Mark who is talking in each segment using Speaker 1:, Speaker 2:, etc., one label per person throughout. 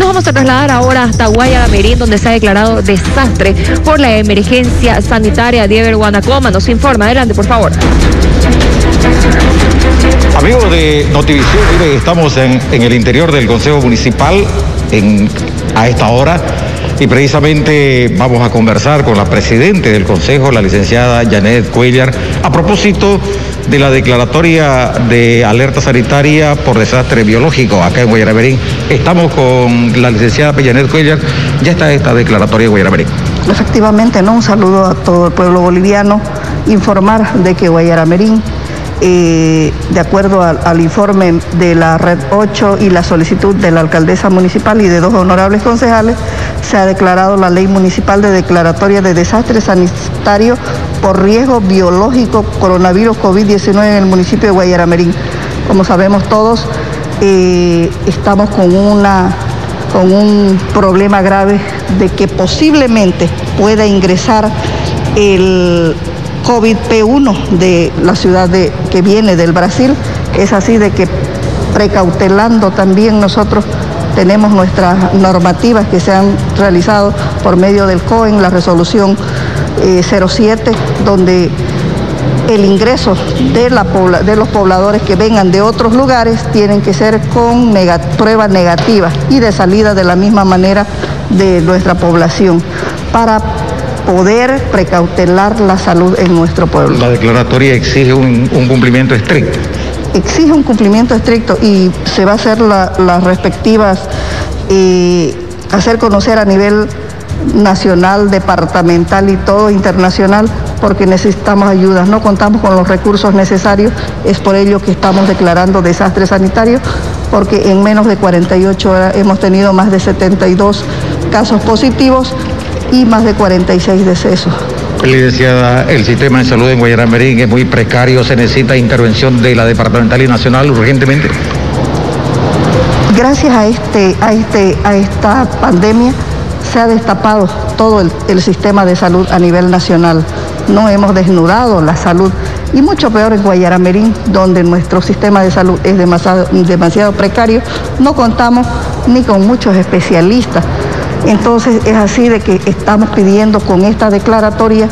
Speaker 1: nos vamos a trasladar ahora hasta Guayaramerín, donde se ha declarado desastre por la emergencia sanitaria. Diego Guanacoma nos informa. Adelante, por favor.
Speaker 2: Amigos de Notivisión, estamos en, el interior del Consejo Municipal a esta hora y precisamente vamos a conversar con la presidente del Consejo, la licenciada Janet Cuellar, a propósito de la declaratoria de alerta sanitaria por desastre biológico acá en Guayaramerín. Estamos con la licenciada Janet Cuellar, ya está esta declaratoria de Guayaramerín.
Speaker 3: Efectivamente, ¿no? Un saludo a todo el pueblo boliviano, informar de que Guayaramerín eh, de acuerdo al, informe de la Red 8 y la solicitud de la alcaldesa municipal y de dos honorables concejales, se ha declarado la ley municipal de declaratoria de desastre sanitario por riesgo biológico coronavirus COVID-19 en el municipio de Guayaramerín. Como sabemos todos, eh, estamos con, una, con un problema grave de que posiblemente pueda ingresar el COVID P1 de la ciudad de, que viene del Brasil. Es así de que precautelando también nosotros tenemos nuestras normativas que se han realizado por medio del COEN, la resolución eh, 07, donde el ingreso de, la de, los pobladores que vengan de otros lugares tienen que ser con neg prueba negativa y de salida de la misma manera de nuestra población para poder precautelar la salud en nuestro pueblo.
Speaker 2: La declaratoria exige un, un cumplimiento estricto
Speaker 3: exige un cumplimiento estricto y se va a hacer las la respectivas, eh, hacer conocer a nivel nacional, departamental y todo internacional, porque necesitamos ayudas, no contamos con los recursos necesarios, es por ello que estamos declarando desastre sanitario, porque en menos de 48 horas hemos tenido más de 72 casos positivos y más de 46 decesos.
Speaker 2: Licenciada, el sistema de salud en Guayaramerín es muy precario, se necesita intervención de la departamental y nacional urgentemente.
Speaker 3: Gracias a, este, a, este, a esta pandemia se ha destapado todo el, el sistema de salud a nivel nacional. No hemos desnudado la salud y mucho peor en Guayaramerín, donde nuestro sistema de salud es demasiado, demasiado precario. No contamos ni con muchos especialistas. Entonces es así de que estamos pidiendo con esta declaratoria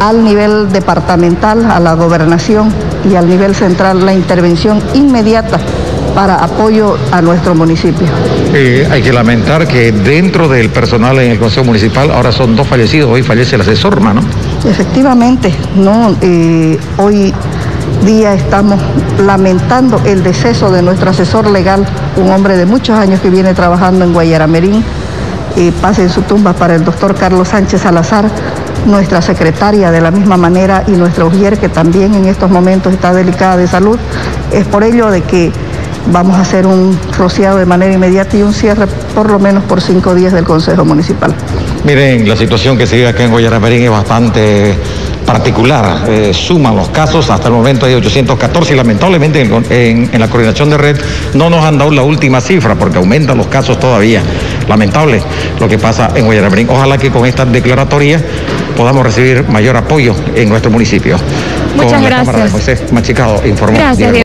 Speaker 3: al nivel departamental, a la gobernación y al nivel central la intervención inmediata para apoyo a nuestro municipio.
Speaker 2: Eh, hay que lamentar que dentro del personal en el Consejo Municipal ahora son dos fallecidos, hoy fallece el asesor, ¿no?
Speaker 3: Efectivamente, no, eh, hoy día estamos lamentando el deceso de nuestro asesor legal, un hombre de muchos años que viene trabajando en Guayaramerín, eh, pase en su tumba para el doctor Carlos Sánchez Salazar, nuestra secretaria de la misma manera y nuestra ujier que también en estos momentos está delicada de salud. Es por ello de que vamos a hacer un rociado de manera inmediata y un cierre por lo menos por cinco días del Consejo Municipal.
Speaker 2: Miren, la situación que se vive acá en Guayaramerín es bastante particular. Eh, suman los casos, hasta el momento hay 814 y lamentablemente en, en, en, la coordinación de red no nos han dado la última cifra porque aumentan los casos todavía. Lamentable lo que pasa en Guayaramerín. Ojalá que con esta declaratoria podamos recibir mayor apoyo en nuestro municipio.
Speaker 1: Muchas
Speaker 2: con
Speaker 1: gracias.
Speaker 2: La Cámara de Moisés Machicado informó.
Speaker 1: Gracias,